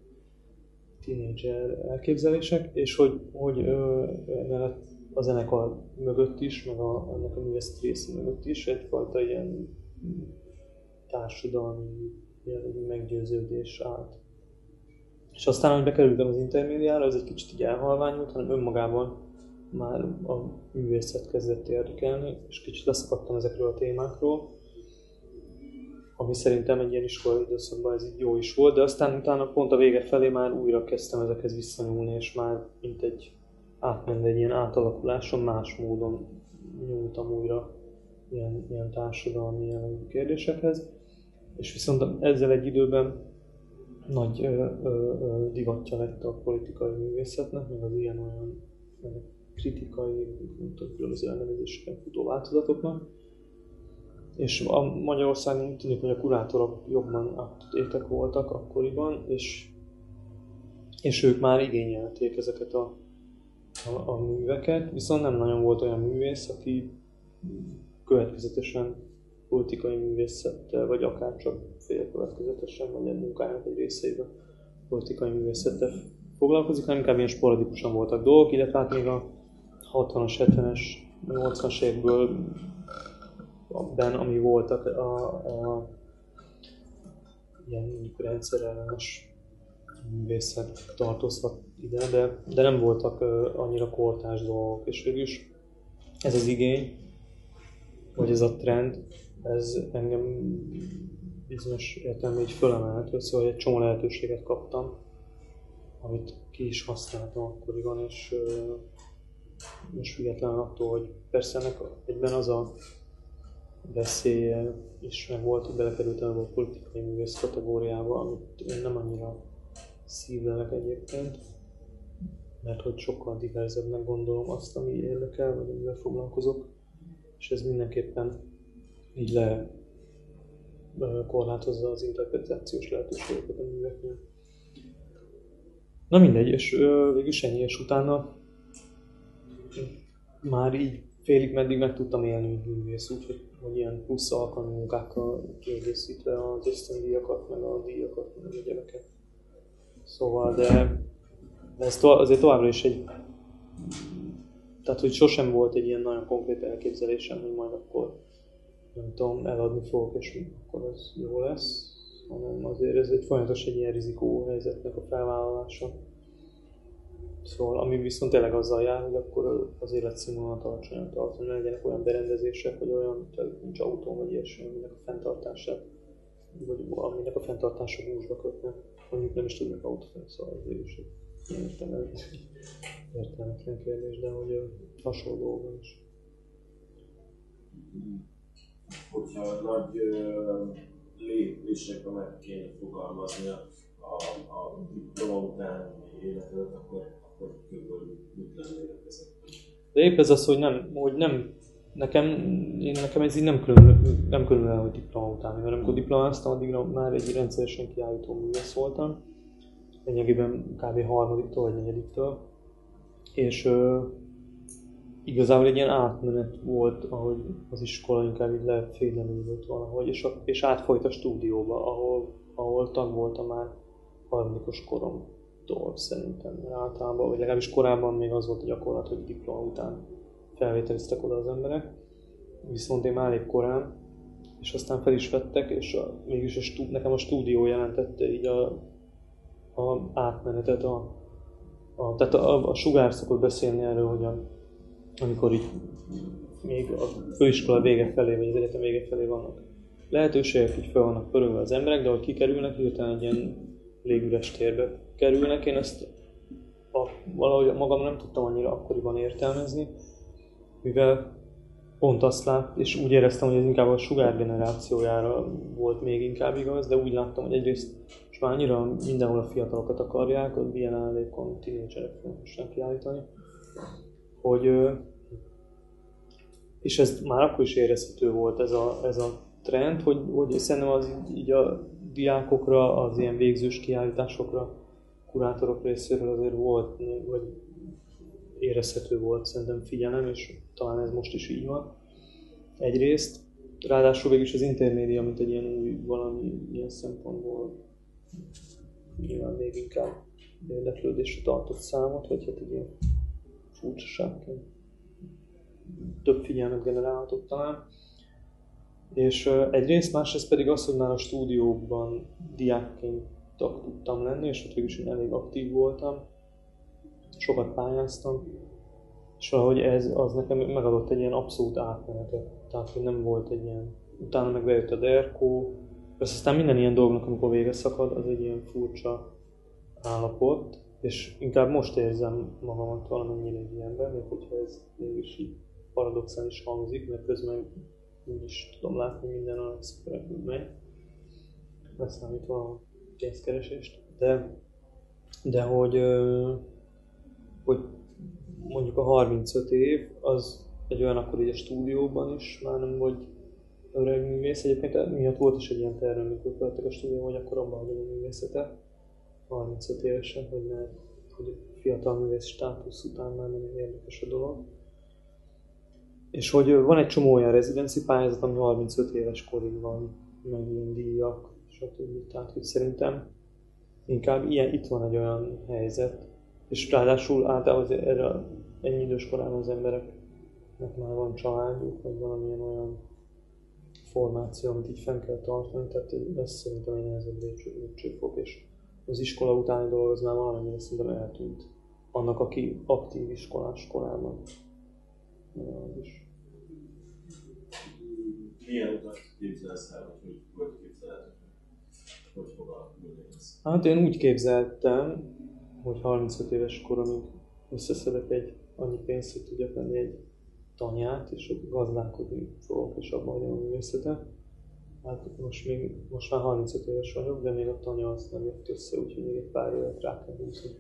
tínédzser elképzelések, és hogy, hogy ö, emellett a zenekar mögött is, meg a, ennek a művészeti része mögött is egyfajta ilyen társadalmi jellegű meggyőződés állt. És aztán, hogy bekerültem az intermédiára, az egy kicsit így elhalványult, hanem önmagában már a művészet kezdett érdekelni, és kicsit leszakadtam ezekről a témákról, ami szerintem egy ilyen iskolai időszakban ez így jó is volt, de aztán utána pont a vége felé már újra kezdtem ezekhez visszanyúlni, és már mint egy átment egy ilyen átalakuláson, más módon nyúltam újra ilyen, ilyen társadalmi jellegű kérdésekhez. És viszont ezzel egy időben nagy ö, ö, ö, divatja lett a politikai művészetnek, meg az ilyen-olyan kritikai, különböző elnevezéseken futó változatoknak. És a Magyarországon úgy tűnik, hogy a kurátorok jobban up voltak akkoriban, és, és ők már igényelték ezeket a a, a műveket, viszont nem nagyon volt olyan művész, aki következetesen politikai művészettel, vagy akár csak félkövetkezetesen, vagy egy munkájának egy részeiben politikai művészettel foglalkozik, hanem inkább ilyen sporadikusan voltak dolgok, illetve hát még a 60-as, 70-es, 80-as évekből abban, ami voltak a, a ilyen rendszerellenes művészet tartozhat ide, de, de nem voltak uh, annyira kortás dolgok, és végülis ez az igény, vagy ez a trend, ez engem bizonyos értelemben így fölemelt, szóval egy csomó lehetőséget kaptam, amit ki is használtam akkoriban, és uh, most függetlenül attól, hogy persze ennek egyben az a veszélye is meg volt, hogy belekerültem a politikai művész kategóriába, amit én nem annyira szívlelek egyébként, mert hogy sokkal diverzebbnek gondolom azt, ami érdekel, vagy amivel foglalkozok, és ez mindenképpen így le korlátozza az interpretációs lehetőségeket a műveknél. Na mindegy, és végül ennyi, és utána már így félig meddig meg tudtam élni, mint művész, úgyhogy hogy ilyen plusz alkalmi munkákkal kiegészítve az ösztöndíjakat, meg a díjakat, meg a gyereket. Szóval, de ez to- azért továbbra is egy... Tehát, hogy sosem volt egy ilyen nagyon konkrét elképzelésem, hogy majd akkor nem tudom, eladni fogok, és akkor az jó lesz, hanem azért ez egy folyamatos egy ilyen rizikó helyzetnek a felvállalása. Szóval, ami viszont tényleg azzal jár, hogy akkor az életszínvonalat alacsonyan tartani, ne legyenek olyan berendezések, vagy olyan, hogy nincs autó, vagy ilyesmi, aminek a fenntartását, vagy aminek a fenntartása búzsba kötne. Mondjuk nem is tudnak autót, szóval ez is egy értelmetlen kérdés, de hogy hasonló is hogyha nagy lépésekre meg kéne fogalmazni a, a, a diploma után életet, akkor, akkor körülbelül? De épp ez az, hogy nem, hogy nem nekem, én, nekem ez így nem különül, nem különül el, hogy diploma után, mert amikor diplomáztam, addigra már egy rendszeresen kiállító művész voltam, lényegében kb. harmadiktól vagy negyediktől, és igazából egy ilyen átmenet volt, ahogy az iskola inkább így lefélemlődött valahogy, és, a, és átfolyt a stúdióba, ahol, ahol tag voltam már harmadikos koromtól szerintem, általában, vagy legalábbis korábban még az volt a gyakorlat, hogy diploma után felvételiztek oda az emberek, viszont én már elég korán, és aztán fel is vettek, és a, mégis a stú, nekem a stúdió jelentette így a, a átmenetet, a, a, tehát a, a sugár szokott beszélni erről, hogy a, amikor így még a főiskola vége felé, vagy az egyetem vége felé vannak lehetőségek, így fel vannak pörögve az emberek, de hogy kikerülnek, hirtelen egy ilyen légüres térbe kerülnek. Én ezt a, valahogy magam nem tudtam annyira akkoriban értelmezni, mivel pont azt lát, és úgy éreztem, hogy ez inkább a sugár generációjára volt még inkább igaz, de úgy láttam, hogy egyrészt most már annyira mindenhol a fiatalokat akarják, a Biennale-kon tínédzserek fontosan kiállítani, hogy és ez már akkor is érezhető volt ez a, ez a trend, hogy, hogy szerintem az így a diákokra, az ilyen végzős kiállításokra, kurátorok részéről azért volt, vagy érezhető volt szerintem figyelem, és talán ez most is így van. Egyrészt, ráadásul végül is az intermédia, mint egy ilyen új valami ilyen szempontból nyilván még inkább érdeklődésre tartott számot, vagy hát egy ilyen furcsaságként több figyelmet generálhatott talán. És egyrészt, másrészt pedig az, hogy már a stúdióban diákként tudtam lenni, és ott végül elég aktív voltam, sokat pályáztam, és valahogy ez az nekem megadott egy ilyen abszolút átmenetet. Tehát, hogy nem volt egy ilyen, utána meg bejött a Derko, és aztán minden ilyen dolgnak, amikor vége szakad, az egy ilyen furcsa állapot, és inkább most érzem magamat valamennyire egy ilyenben, még hogyha ez mégis így paradoxális hangzik, mert közben úgy is tudom látni minden a szuperekül megy, leszámítva pénzkeresést, de, de hogy, hogy mondjuk a 35 év, az egy olyan akkor így a stúdióban is már nem vagy öreg művész. Egyébként miatt volt is egy ilyen terve, amikor feltek a stúdióban, hogy akkor abban hagyom a művészetet 35 évesen, hogy, ne, hogy fiatal művész státusz után már nem érdekes a dolog. És hogy van egy csomó olyan rezidenci pályázat, ami 35 éves korig van, meg ilyen díjak, stb. Tehát, hogy szerintem inkább ilyen, itt van egy olyan helyzet, és ráadásul általában azért erre ennyi idős korán az embereknek már van családjuk, vagy valamilyen olyan formáció, amit így fenn kell tartani, tehát ez szerintem egy nehezebb lépcsőfok, és az iskola utáni dolog az már valamennyire szerintem eltűnt annak, aki aktív iskolás korában. Az is. Milyen utat képzelsz el, hogy? Hogy Hát én úgy képzeltem, hogy 35 éves koromig összeszedek egy annyi pénzt, hogy tudjak venni egy tanyát, és ott gazdálkodni fogok, és abban hagyom a művészetet. Hát most, még, most már 35 éves vagyok, de még a tanya az nem jött össze, úgyhogy még egy pár évet rá kell húzni.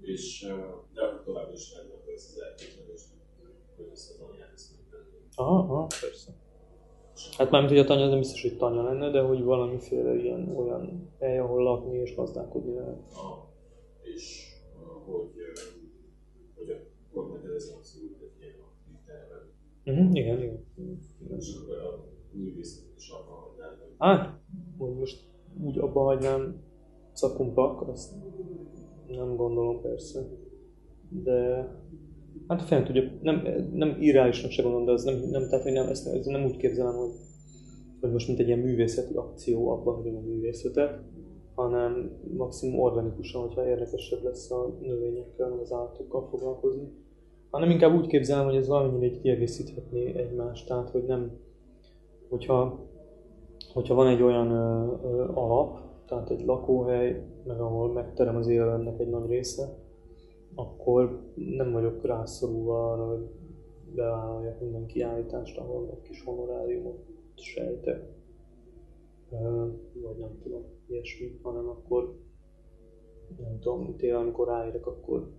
És de akkor tovább is megvan ezt az elképzelést, hogy ezt a tanyát ezt Aha, aha, persze. Hát mármint, hogy a tanya nem biztos, hogy tanya lenne, de hogy valamiféle ilyen olyan hely, ahol lakni és gazdálkodni lehet. Ah, és uh, hogy, uh, hogy a kormányrezidencia egy ilyen aktív terven. Uh-huh, igen, igen. És akkor a művészetet is abban hagynám. Hát, hogy most úgy abba hagynám cakumpak, azt nem gondolom persze. De hát fent tudja, nem, nem irreálisnak se gondolom, de az nem, nem tehát hogy nem, ezt, ezt nem úgy képzelem, hogy, hogy most mint egy ilyen művészeti akció, abba hagyom a művészetet, hanem maximum organikusan, hogyha érdekesebb lesz a növényekkel, az állatokkal foglalkozni. Hanem inkább úgy képzelem, hogy ez valamennyire így kiegészíthetné egymást, tehát hogy nem, hogyha hogyha van egy olyan ö, ö, alap, tehát egy lakóhely, meg ahol megterem az élelemnek egy nagy része, akkor nem vagyok rászorulva arra, hogy bevállaljak minden kiállítást, ahol egy kis honoráriumot sejtek. Vagy nem tudom, ilyesmi, hanem akkor nem tudom, télen, amikor ráérek, akkor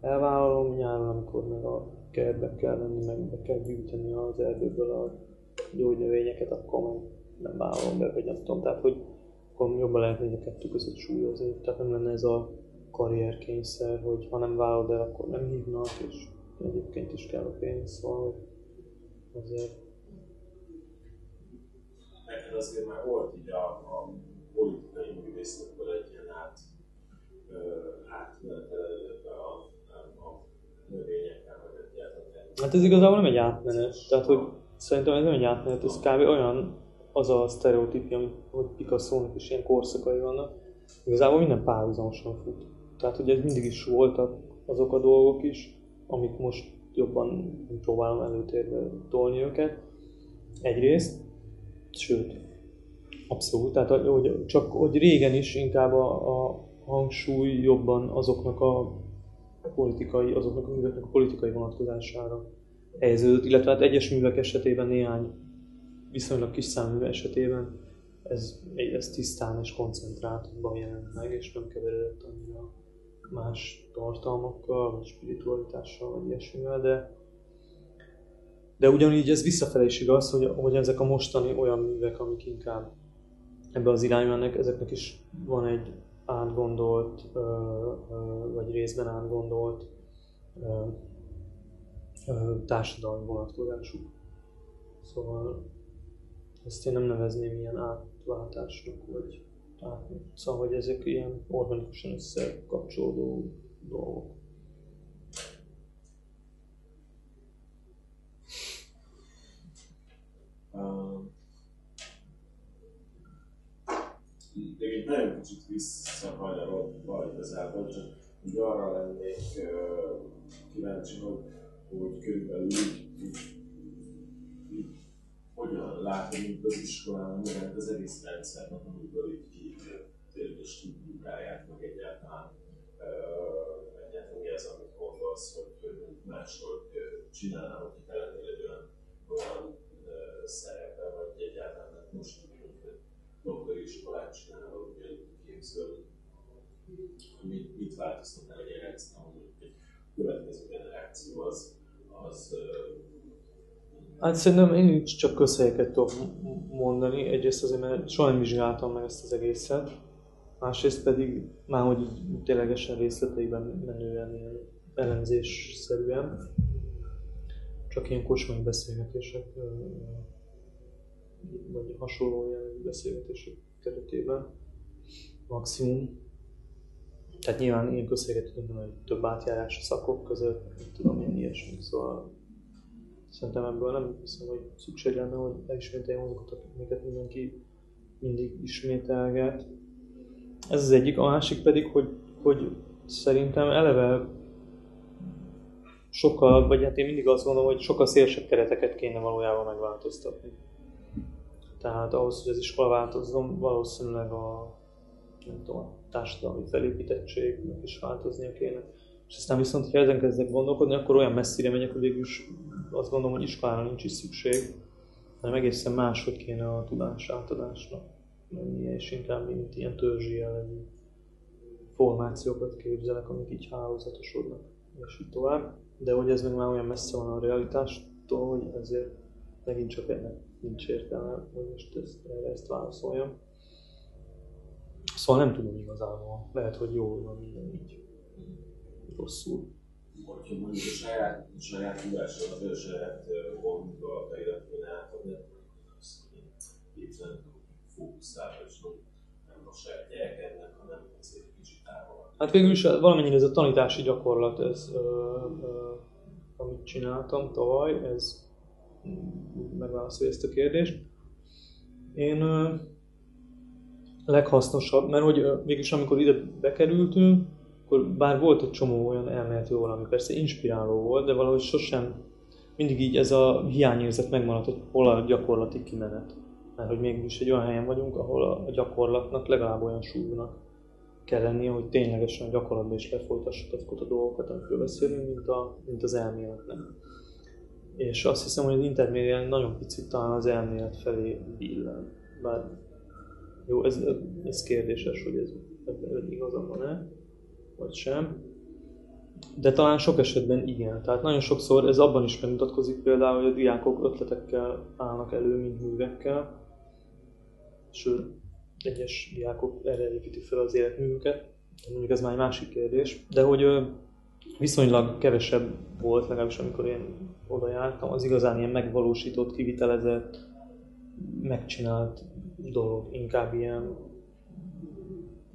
elvállalom, nyáron, amikor meg a kertbe kell menni, meg be kell gyűjteni az erdőből a gyógynövényeket, akkor meg nem vállalom be, vagy nem tudom. Tehát, hogy akkor jobban lehetne így a kettő között súlyozni. Tehát nem lenne ez a karrierkényszer, hogy ha nem vállalod el, akkor nem hívnak, és egyébként is kell a pénz, szóval azért Neked azért már volt így a, a politikai művészetből egy ilyen át, átmenetel, a, a, növényekkel, vagy egyáltalán. Hát ez igazából nem egy átmenet, tehát hogy szerintem ez nem egy átmenet, ez kb. olyan az a sztereotípia, hogy Picasso-nak is ilyen korszakai vannak, igazából minden párhuzamosan fut. Tehát hogy ez mindig is voltak azok a dolgok is, amik most jobban próbálom előtérbe tolni őket. Egyrészt, sőt, abszolút, tehát hogy csak hogy régen is inkább a, a hangsúly jobban azoknak a politikai, azoknak a műveknek a politikai vonatkozására helyeződött, illetve hát egyes művek esetében néhány viszonylag kis számú esetében ez, ez tisztán és koncentráltabban jelent meg, és nem keveredett annyira más tartalmakkal, vagy spiritualitással, vagy ilyesmivel, de de ugyanígy ez visszafelé is igaz, hogy, hogy ezek a mostani olyan művek, amik inkább ebbe az irányba mennek, ezeknek is van egy átgondolt, ö, ö, vagy részben átgondolt ö, ö, társadalmi vonatkozásuk. Szóval ezt én nem nevezném ilyen átváltásnak, vagy szóval, hogy ezek ilyen organikusan összekapcsolódó dolgok. Um, még egy nagyon kicsit visszakanyarodva igazából, csak úgy arra lennék uh, kíváncsi, hogy, hogy körülbelül így, így, így, hogyan látod, mint az iskolán, magát az egész rendszernek, amiből így kijött és struktúráját, meg egyáltalán egyáltalán mi az, amit gondolsz, hogy, hogy máshogy csinálnál, hogy te lennél egy olyan, olyan szerepe, vagy egyáltalán hát most hogy doktori iskolát csinálod, ugye képződ, mit, mit változtatnál egy rendszer, hogy egy következő generáció az, az Hát szerintem én is csak közhelyeket tudok mondani. Egyrészt azért, mert soha nem vizsgáltam meg ezt az egészet. Másrészt pedig már, hogy így ténylegesen részleteiben menően ilyen elemzésszerűen. Csak ilyen kocsmai beszélgetések, vagy hasonló jellegű beszélgetések keretében maximum. Tehát nyilván tudunk mondani, hogy több átjárás a szakok között, nem tudom, ilyen ilyesmi, szóval Szerintem ebből nem hiszem, hogy szükség lenne, hogy elismételjem azokat, amiket mindenki mindig ismételget. Ez az egyik. A másik pedig, hogy, hogy szerintem eleve sokkal, vagy hát én mindig azt gondolom, hogy sokkal szélesebb kereteket kéne valójában megváltoztatni. Tehát ahhoz, hogy az iskola változzon, valószínűleg a, nem tudom, a társadalmi felépítettségnek is változnia kéne. És aztán viszont, ha ezen kezdek gondolkodni, akkor olyan messzire megyek, hogy végül is azt gondolom, hogy iskolára nincs is szükség, hanem egészen máshogy kéne a tudás átadásnak és inkább mint ilyen törzsi jellegű formációkat képzelek, amik így hálózatosodnak, és így tovább. De hogy ez még már olyan messze van a realitástól, hogy ezért megint csak ennek nincs értelme, hogy most ezt, erre ezt válaszoljam. Szóval nem tudom igazából. Lehet, hogy jól van minden így. Rosszul. Hogyha mondjuk a saját, saját tudásod, a saját gondolataidat kéne átadni, azt képzelni fókuszálva, és nem a saját gyerekednek, hanem azért kicsit távol. Hát végül is valamennyire ez a tanítási gyakorlat, ez, ö, ö, amit csináltam tavaly, ez megválaszolja ezt a kérdést. Én ö, leghasznosabb, mert hogy mégis amikor ide bekerültünk, akkor bár volt egy csomó olyan elméleti óra, ami persze inspiráló volt, de valahogy sosem, mindig így ez a hiányérzet megmaradt, hogy hol a gyakorlati kimenet. Mert hogy mégis egy olyan helyen vagyunk, ahol a gyakorlatnak legalább olyan súlyúnak kell lennie, hogy ténylegesen gyakorlatban is lefolytassuk azokat a dolgokat, amikről beszélünk, mint, a, mint az elméletnek. És azt hiszem, hogy az intermédián nagyon picit talán az elmélet felé billen. Bár jó, ez, ez kérdéses, hogy ez igazam van-e, vagy sem. De talán sok esetben igen. Tehát nagyon sokszor ez abban is megmutatkozik például, hogy a diákok ötletekkel állnak elő, mint művekkel. Sőt, egyes diákok erre építik fel az életművüket. Mondjuk ez már egy másik kérdés. De hogy viszonylag kevesebb volt, legalábbis amikor én oda jártam, az igazán ilyen megvalósított, kivitelezett, megcsinált dolog, inkább ilyen,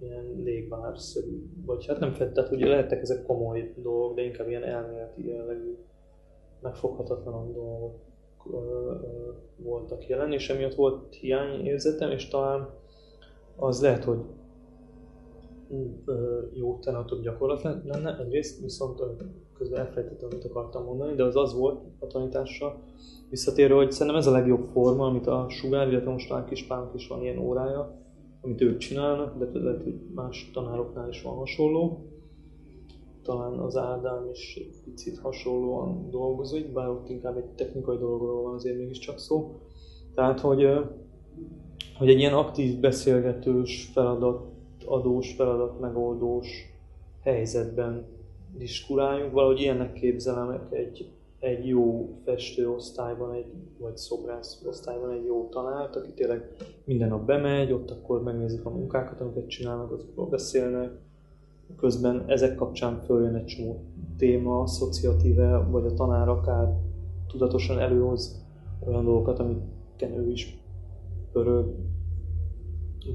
ilyen légvárszerű, vagy hát nem fed, tehát ugye lehettek ezek komoly dolgok, de inkább ilyen elméleti jellegű, megfoghatatlan dolgok voltak jelen, és emiatt volt hiányérzetem, és talán az lehet, hogy jó tanátok gyakorlat lenne egyrészt, viszont közben elfelejtettem, amit akartam mondani, de az az volt a tanítással, visszatérő, hogy szerintem ez a legjobb forma, amit a Sugár, illetve most talán Kispának is van ilyen órája, amit ők csinálnak, de lehet, hogy más tanároknál is van hasonló. Talán az Ádám is egy picit hasonlóan dolgozik, bár ott inkább egy technikai dologról van azért mégiscsak szó. Tehát, hogy, hogy egy ilyen aktív beszélgetős feladat, adós, feladat megoldós helyzetben diskuráljunk, valahogy ilyennek képzelem egy, egy jó festőosztályban, egy, vagy szobrász osztályban egy jó tanárt, aki tényleg minden nap bemegy, ott akkor megnézik a munkákat, amiket csinálnak, azokról beszélnek. Közben ezek kapcsán följön egy csomó téma, asszociatíve, vagy a tanár akár tudatosan előhoz olyan dolgokat, amit ő is pörög,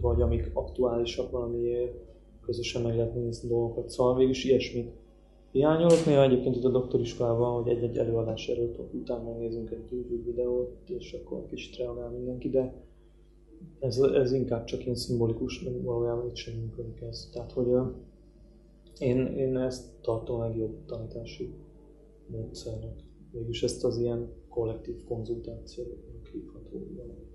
vagy amik aktuálisak valamiért, közösen meg lehet nézni dolgokat. Szóval végül is ilyesmit hiányolok. Néha egyébként itt a doktoriskolában, hogy egy-egy előadás előtt után megnézünk egy YouTube videót, és akkor kicsit reagál mindenki, de ez, ez inkább csak ilyen szimbolikus, de valójában itt sem működik ez. Tehát, hogy én, én ezt tartom a legjobb tanítási módszernek. Végülis ezt az ilyen kollektív konzultációt hívható valamit.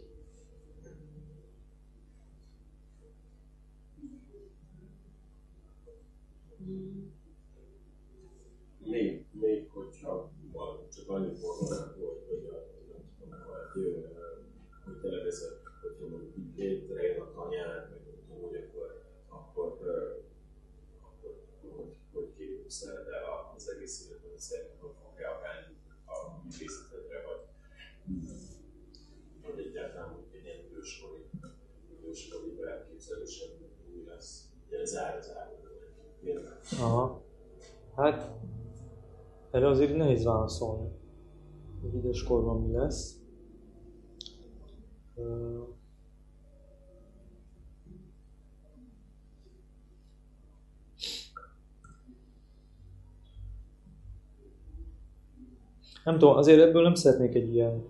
Még, még hogyha csak annyi formának volt, hogy a, hogy, hogy ez, hogyha mondjuk így létre jön a tanyár, meg tudom, hogy akkor, akkor hogy, hogy képzeled el az egész életben, hogy szerintem hogy fog reagálni a művészetedre, vagy, vagy egyáltalán hogy egy ilyen időskori, időskori elképzelésed mi lesz. Ugye zár, zár. Aha. Hát erre azért nehéz válaszolni, hogy időskorban mi lesz. Nem tudom, azért ebből nem szeretnék egy ilyen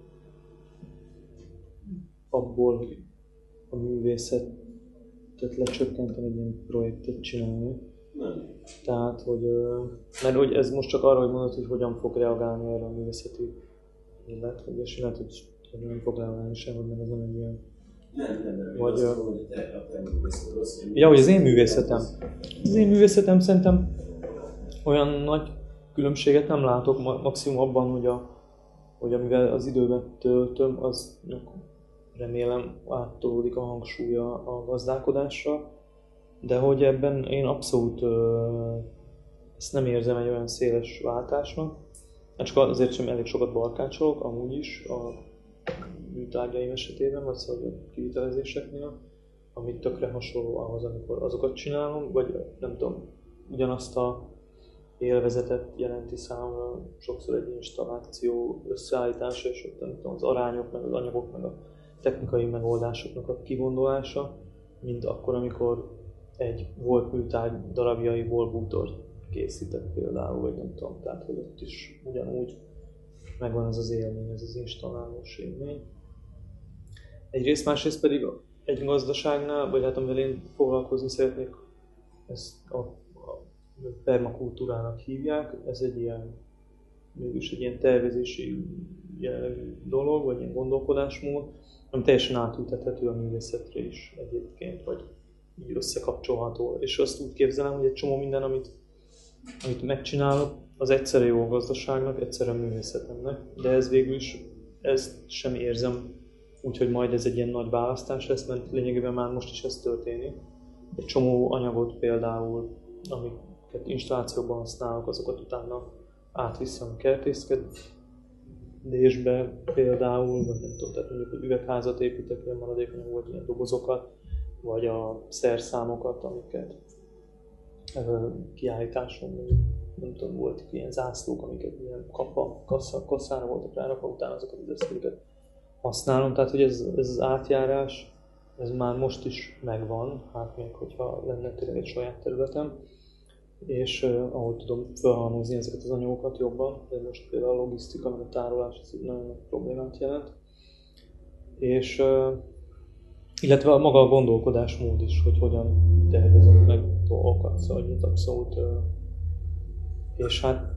abból, a művészetet lecsökkenteni, egy ilyen projektet csinálni. Tehát, hogy, mert hogy ez most csak arra, hogy mondod, hogy hogyan fog reagálni erre a művészeti élet, vagy és lehet, hogy nem fog reagálni sem, hogy ez nem egy ilyen nem, nem, nem. Vagy, azt mondom, hogy te, te művészet, Ja, hogy az én művészetem. Az én művészetem szerintem olyan nagy különbséget nem látok, maximum abban, hogy, a, hogy amivel az időben töltöm, az remélem áttolódik a hangsúlya a gazdálkodásra, de hogy ebben én abszolút ö, ezt nem érzem egy olyan széles váltásnak, hát csak azért sem elég sokat barkácsolok, amúgy is a műtárgyaim esetében, vagy szóval a kivitelezéseknél, amit tökre hasonló ahhoz, amikor azokat csinálom, vagy nem tudom, ugyanazt a élvezetet jelenti számomra sokszor egy installáció összeállítása, és ott nem tudom, az arányok, meg az anyagok, meg a technikai megoldásoknak a kigondolása, mint akkor, amikor egy volt műtárgy darabjaiból bútort készített például, vagy nem tudom, tehát hogy ott is ugyanúgy megvan ez az élmény, ez az installálós élmény. Egyrészt, másrészt pedig egy gazdaságnál, vagy hát amivel én foglalkozni szeretnék, ezt a, a permakultúrának hívják, ez egy ilyen, mégis egy ilyen tervezési dolog, vagy ilyen gondolkodásmód, ami teljesen átültethető a művészetre is egyébként, vagy így összekapcsolható. És azt úgy képzelem, hogy egy csomó minden, amit, amit megcsinálok, az egyszerre jó a gazdaságnak, egyszerre a művészetemnek, de ez végül is, ezt sem érzem úgy, hogy majd ez egy ilyen nagy választás lesz, mert lényegében már most is ez történik. Egy csomó anyagot például, amiket installációban használok, azokat utána átviszem kertészkedésbe például, vagy nem tudom, tehát mondjuk, hogy üvegházat építek, ilyen maradékanyag volt, ilyen dobozokat, vagy a szerszámokat, amiket kiállításon nem tudom, voltak ilyen zászlók, amiket ilyen kapa, kassa, kasszára voltak rárakva, utána azokat az eszközöket használom, tehát hogy ez, ez az átjárás, ez már most is megvan, hát még hogyha lenne tényleg egy saját területem, és uh, ahol tudom felhalmozni ezeket az anyagokat jobban, de most például a logisztika, meg a tárolás, ez nagyon nagy problémát jelent. És uh, illetve a maga a gondolkodásmód is, hogy hogyan tervezek meg dolgokat, szóval hogy abszolút és hát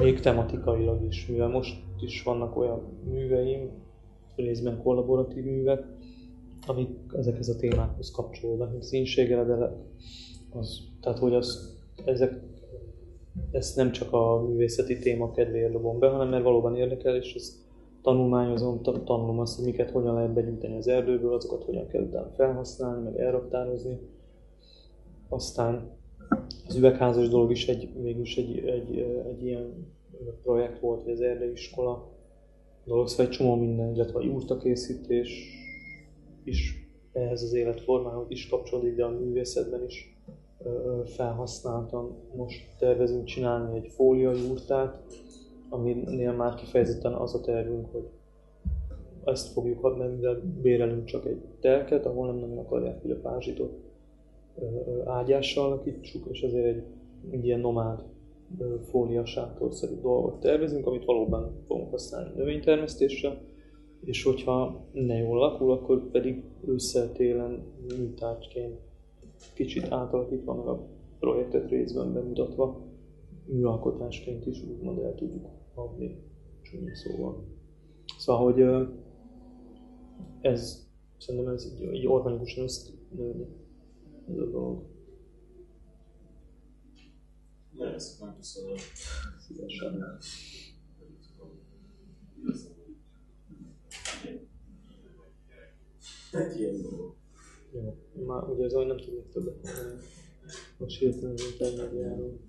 még tematikailag is, mivel most is vannak olyan műveim, részben kollaboratív művek, amik ezekhez a témákhoz kapcsolódnak, mint az ínségeledele, az, tehát hogy az, ezek, ezt nem csak a művészeti téma kedvéért dobom be, hanem mert valóban érdekel, és ezt tanulmányozom, tanulom azt, hogy miket hogyan lehet begyűjteni az erdőből, azokat hogyan kell utána felhasználni, meg elraktározni. Aztán az üvegházas dolog is egy, mégis egy, egy, egy ilyen projekt volt, hogy az erdeiskola dolog, szóval egy csomó minden, illetve a jurtakészítés is ehhez az életformához is kapcsolódik, de a művészetben is felhasználtam. Most tervezünk csinálni egy fólia jurtát, aminél már kifejezetten az a tervünk, hogy ezt fogjuk adni, mivel bérelünk csak egy telket, ahol nem nagyon akarják, hogy a pázsitot ágyással alakítsuk, és ezért egy, egy ilyen nomád fóliasátorszerű dolgot tervezünk, amit valóban fogunk használni növénytermesztésre, és hogyha ne jól alakul, akkor pedig ősszel, télen műtárgyként kicsit átalakítva, meg a projektet részben bemutatva, műalkotásként is úgymond el tudjuk adni, csúnya szóval. Szóval, hogy ez szerintem ez egy, egy organikusan összenőni ez a dolog. Nagyon szépen köszönöm. Szívesen. Egy ilyen dolog. Jó, már ugye az, nem tudnék többet mondani. Most hirtelen, mint egy járó.